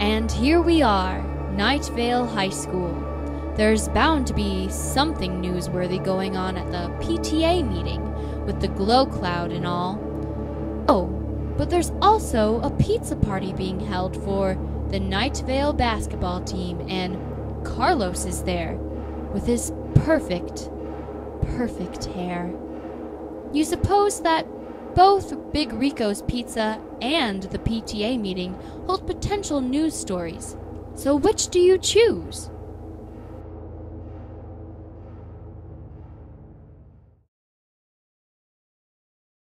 And here we are, Night Vale High School. There's bound to be something newsworthy going on at the PTA meeting with the glow cloud and all. Oh, but there's also a pizza party being held for the Night Vale basketball team, and Carlos is there with his perfect, perfect hair. You suppose that both Big Rico's Pizza and the PTA meeting hold potential news stories. So which do you choose?